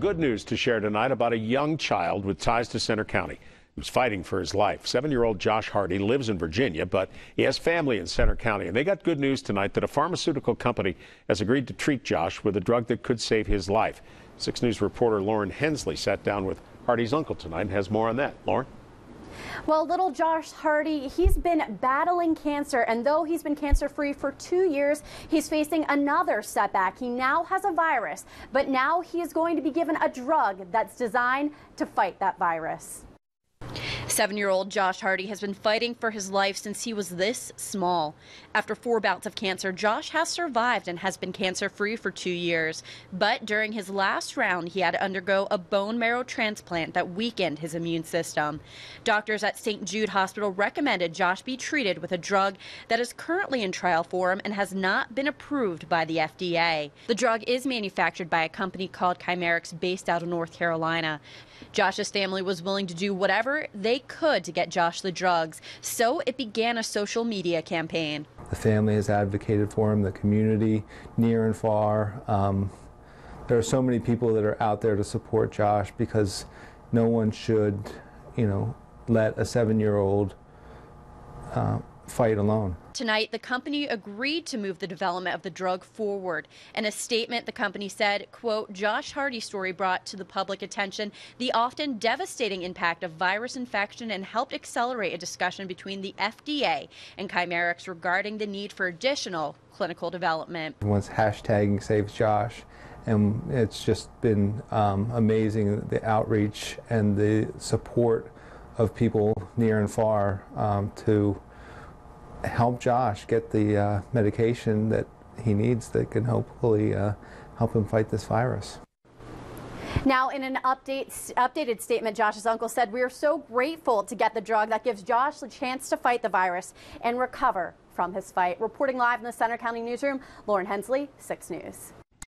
Good news to share tonight about a young child with ties to Centre County who's fighting for his life. Seven year old Josh Hardy lives in Virginia, but he has family in Centre County. And they got good news tonight that a pharmaceutical company has agreed to treat Josh with a drug that could save his life. Six News reporter Lauren Hensley sat down with Hardy's uncle tonight and has more on that. Lauren? Well, little Josh Hardy, he's been battling cancer, and though he's been cancer free for two years, he's facing another setback. He now has a virus, but now he is going to be given a drug that's designed to fight that virus. Seven year old Josh Hardy has been fighting for his life since he was this small. After four bouts of cancer, Josh has survived and has been cancer free for two years. But during his last round, he had to undergo a bone marrow transplant that weakened his immune system. Doctors at St. Jude Hospital recommended Josh be treated with a drug that is currently in trial for him and has not been approved by the FDA. The drug is manufactured by a company called Chimerix based out of North Carolina. Josh's family was willing to do whatever they could to get Josh the drugs, so it began a social media campaign. The family has advocated for him, the community, near and far. Um, there are so many people that are out there to support Josh because no one should, you know, let a seven year old uh, fight alone. Tonight, the company agreed to move the development of the drug forward. In a statement, the company said, quote, Josh Hardy's story brought to the public attention the often devastating impact of virus infection and helped accelerate a discussion between the FDA and Chimerix regarding the need for additional clinical development. Once hashtagging Saves Josh, and it's just been um, amazing the outreach and the support of people near and far um, to help Josh get the uh, medication that he needs that can hopefully uh, help him fight this virus. Now, in an update, updated statement, Josh's uncle said, We are so grateful to get the drug that gives Josh the chance to fight the virus and recover from his fight. Reporting live in the Centre County Newsroom, Lauren Hensley, 6 News.